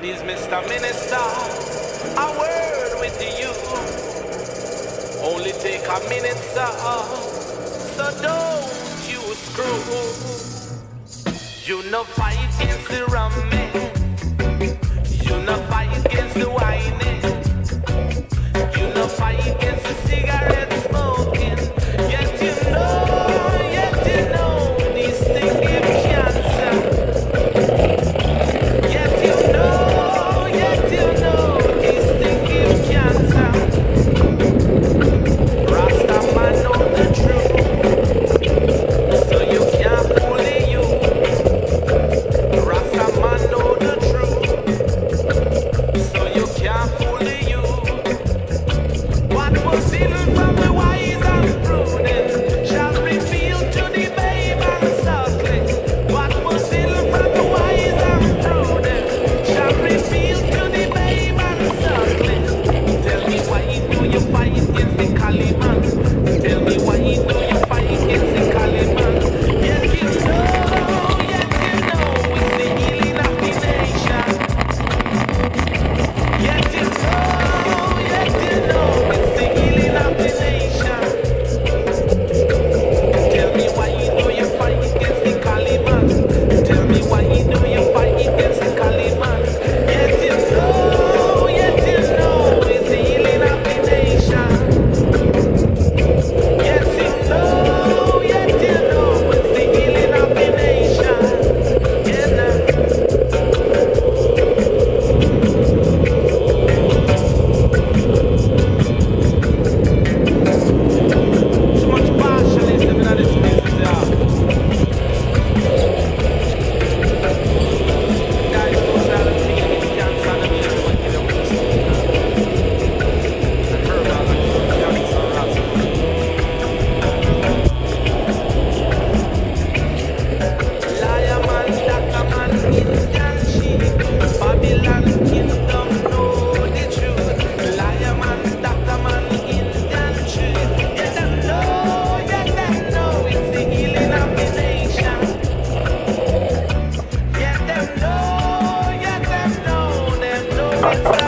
Mr. Minister, a word with you. Only take a minute, sir. So don't you screw. You no fight against the rum, You no fight against the wine. Salida. Thank you.